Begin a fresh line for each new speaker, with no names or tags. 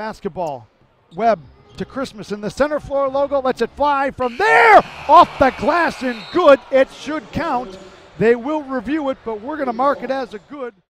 basketball. Webb to Christmas in the center floor logo. Lets it fly from there off the glass and good. It should count. They will review it, but we're going to mark it as a good.